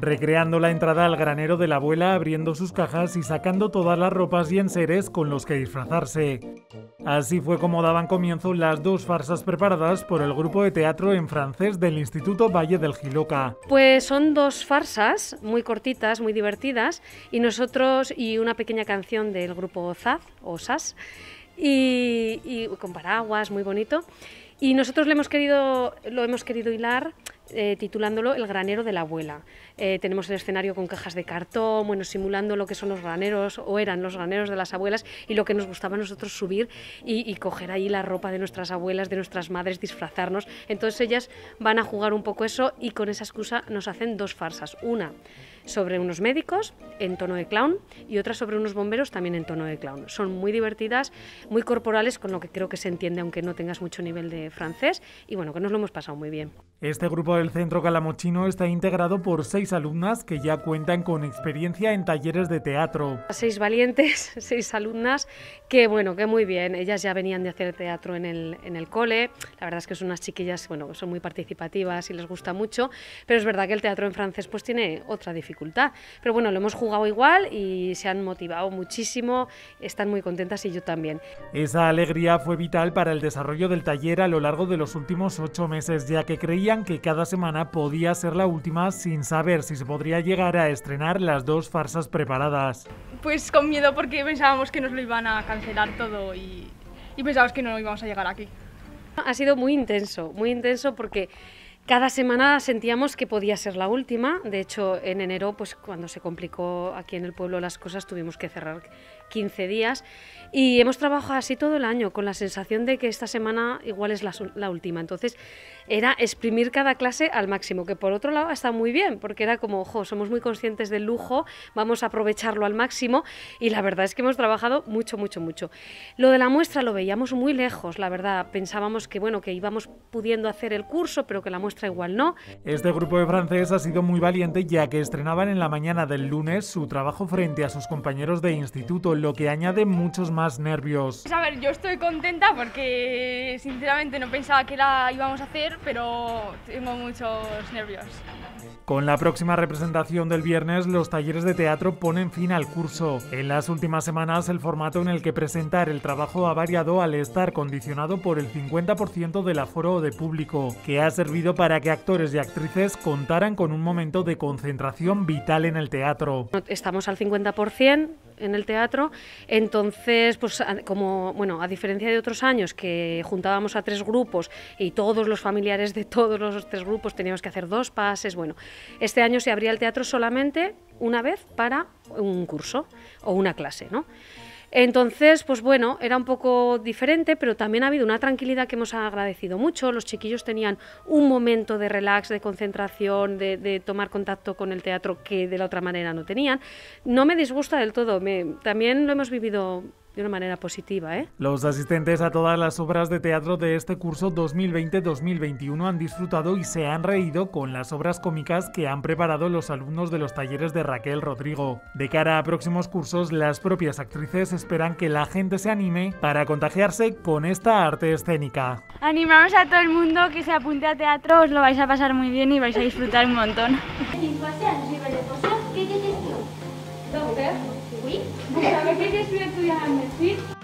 recreando la entrada al granero de la abuela, abriendo sus cajas y sacando todas las ropas y enseres con los que disfrazarse. Así fue como daban comienzo las dos farsas preparadas por el grupo de teatro en francés del Instituto Valle del Giloca. Pues son dos farsas muy cortitas, muy divertidas, y nosotros y una pequeña canción del grupo Zaz o y, y con paraguas, muy bonito. Y nosotros lo hemos querido, lo hemos querido hilar eh, titulándolo El granero de la abuela. Eh, tenemos el escenario con cajas de cartón, bueno, simulando lo que son los graneros o eran los graneros de las abuelas y lo que nos gustaba a nosotros subir y, y coger ahí la ropa de nuestras abuelas, de nuestras madres, disfrazarnos. Entonces ellas van a jugar un poco eso y con esa excusa nos hacen dos farsas. Una sobre unos médicos en tono de clown y otra sobre unos bomberos también en tono de clown. Son muy divertidas, muy corporales, con lo que creo que se entiende aunque no tengas mucho nivel de francés y bueno, que nos lo hemos pasado muy bien. Este grupo del Centro Calamochino está integrado por seis alumnas que ya cuentan con experiencia en talleres de teatro. Seis valientes, seis alumnas que, bueno, que muy bien. Ellas ya venían de hacer teatro en el, en el cole. La verdad es que son unas chiquillas, bueno, son muy participativas y les gusta mucho. Pero es verdad que el teatro en francés pues tiene otra dificultad. Pero bueno, lo hemos jugado igual y se han motivado muchísimo. Están muy contentas y yo también. Esa alegría fue vital para el desarrollo del taller a lo largo de los últimos ocho meses, ya que creía que cada semana podía ser la última sin saber si se podría llegar a estrenar las dos farsas preparadas. Pues con miedo porque pensábamos que nos lo iban a cancelar todo y, y pensábamos que no íbamos a llegar aquí. Ha sido muy intenso, muy intenso porque cada semana sentíamos que podía ser la última. De hecho, en enero, pues cuando se complicó aquí en el pueblo las cosas, tuvimos que cerrar 15 días. Y hemos trabajado así todo el año, con la sensación de que esta semana igual es la, última. Entonces, era exprimir cada clase al máximo, que por otro lado está muy bien, porque era como, ojo, somos muy conscientes del lujo, vamos a aprovecharlo al máximo. Y la verdad es que hemos trabajado mucho, mucho, mucho. Lo de la muestra lo veíamos muy lejos, la verdad. Pensábamos que, bueno, que íbamos pudiendo hacer el curso, pero que la muestra igual no. Este grupo de francés ha sido muy valiente ya que estrenaban en la mañana del lunes su trabajo frente a sus compañeros de instituto, lo que añade muchos más nervios. Pues a ver, yo estoy contenta porque sinceramente no pensaba que la íbamos a hacer, pero tengo muchos nervios. Con la próxima representación del viernes, los talleres de teatro ponen fin al curso. En las últimas semanas, el formato en el que presentar el trabajo ha variado al estar condicionado por el 50% del aforo de público, que ha servido para que actores y actrices contaran con un momento de concentración vital en el teatro. Estamos al 50% en el teatro, entonces, pues como, bueno, a diferencia de otros años que juntábamos a tres grupos y todos los familiares de todos los tres grupos teníamos que hacer dos pases, bueno, este año se abría el teatro solamente una vez para un curso o una clase, ¿no? Entonces, pues bueno, era un poco diferente, pero también ha habido una tranquilidad que hemos agradecido mucho. Los chiquillos tenían un momento de relax, de concentración, de, tomar contacto con el teatro que de la otra manera no tenían. No me disgusta del todo, también lo hemos vivido de una manera positiva. ¿eh? Los asistentes a todas las obras de teatro de este curso 2020-2021 han disfrutado y se han reído con las obras cómicas que han preparado los alumnos de los talleres de Raquel Rodrigo. De cara a próximos cursos, las propias actrices esperan que la gente se anime para contagiarse con esta arte escénica. Animamos a todo el mundo que se apunte a teatro, os lo vais a pasar muy bien y vais a disfrutar un montón. तो हो गया? हुई तो यहाँ में